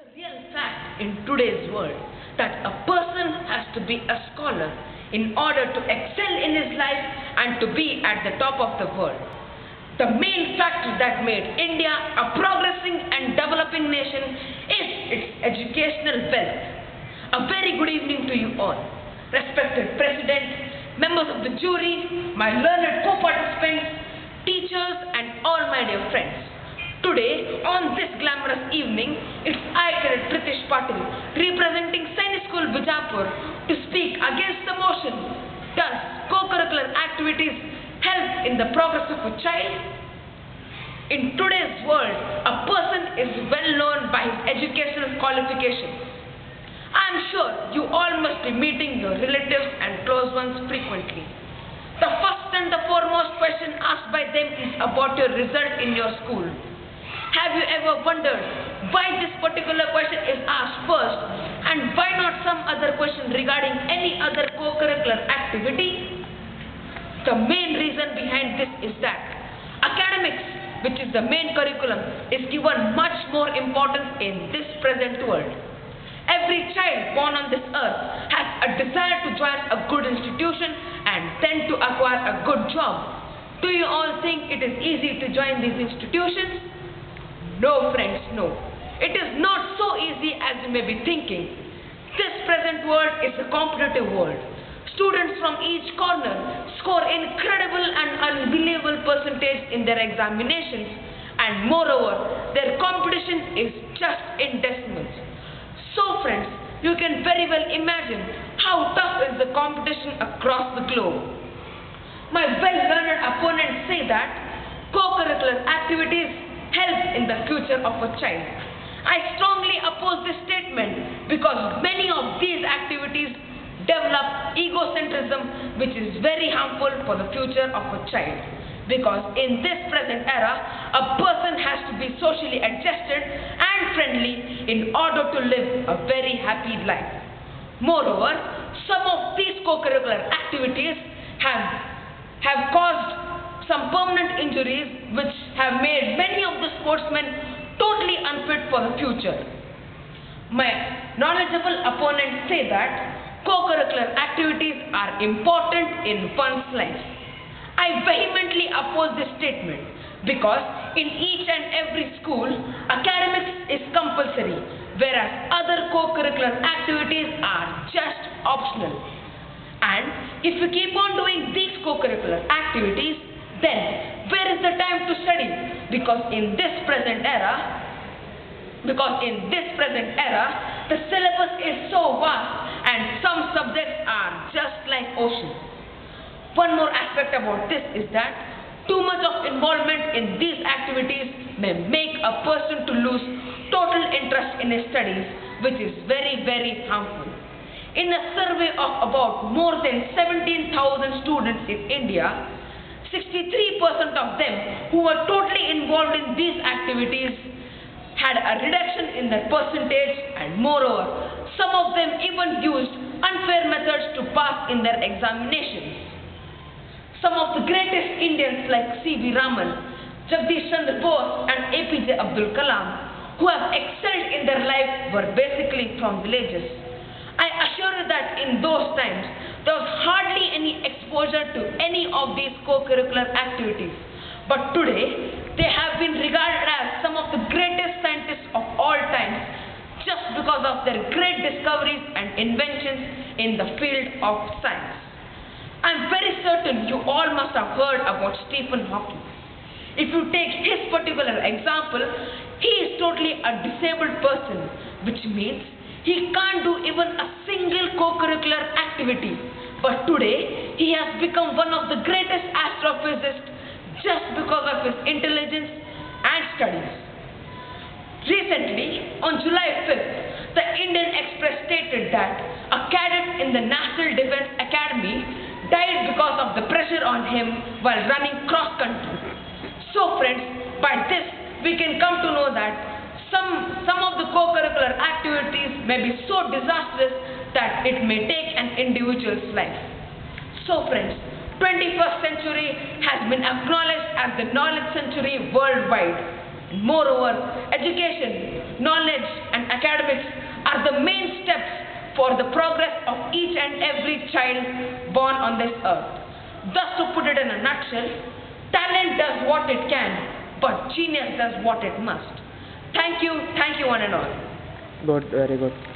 The real fact in today's world that a person has to be a scholar in order to excel in his life and to be at the top of the world. The main factor that made India a progressing and developing nation is its educational wealth. A very good evening to you all. Respected President, members of the jury, my learned co-participants, teachers and all my dear friends. Today, on this glamorous evening, it's I, Prithish Patil, representing Sainik School Bijapur, to speak against the motion. Does co-curricular activities help in the progress of a child? In today's world, a person is well known by his educational qualifications. I am sure you all must be meeting your relatives and close ones frequently. The first and the foremost question asked by them is about your result in your school. Have you ever wondered why this particular question is asked first and why not some other question regarding any other co-curricular activity? The main reason behind this is that academics, which is the main curriculum, is given much more importance in this present world. Every child born on this earth has a desire to join a good institution and then to acquire a good job. Do you all think it is easy to join these institutions? No, friends, no. It is not so easy as you may be thinking. This present world is a competitive world. Students from each corner score incredible and unbelievable percentage in their examinations and moreover, their competition is just in decimals. So friends, you can very well imagine how tough is the competition across the globe. My well-learned opponents say that co-curricular activities help in the future of a child. I strongly oppose this statement because many of these activities develop egocentrism which is very harmful for the future of a child. Because in this present era, a person has to be socially adjusted and friendly in order to live a very happy life. Moreover, some of these co-curricular activities have, have caused some permanent injuries which have made many of the sportsmen totally unfit for the future. My knowledgeable opponents say that co-curricular activities are important in one's life. I vehemently oppose this statement because in each and every school, academics is compulsory, whereas other co-curricular activities are just optional. And if you keep on doing these co-curricular activities, then where is the time to study? Because in this present era, because in this present era, the syllabus is so vast and some subjects are just like ocean. One more aspect about this is that too much of involvement in these activities may make a person to lose total interest in his studies, which is very, very harmful. In a survey of about more than 17,000 students in India, 63% of them who were totally involved in these activities had a reduction in their percentage and moreover, some of them even used unfair methods to pass in their examinations. Some of the greatest Indians like C.V. Raman, Jagdish Chandra Bose and APJ Abdul Kalam who have excelled in their life were basically from villages. I assure you that in those times, there was hardly any exposure to any of these co-curricular activities. But today, they have been regarded as some of the greatest scientists of all times just because of their great discoveries and inventions in the field of science. I'm very certain you all must have heard about Stephen Hawking. If you take his particular example, he is totally a disabled person, which means he can't do even a single co-curricular activity. But today, he has become one of the greatest astrophysicists just because of his intelligence and studies. Recently, on July 5th, the Indian Express stated that a cadet in the National Defense Academy died because of the pressure on him while running cross country. So friends, by this we can come to know that some, some of the co-curricular activities may be so disastrous that it may take an individual's life. So friends, 21st century has been acknowledged as the knowledge century worldwide. Moreover, education, knowledge and academics are the main steps for the progress of each and every child born on this earth. Thus, to put it in a nutshell, talent does what it can, but genius does what it must. Thank you, thank you one and all. Good, very good.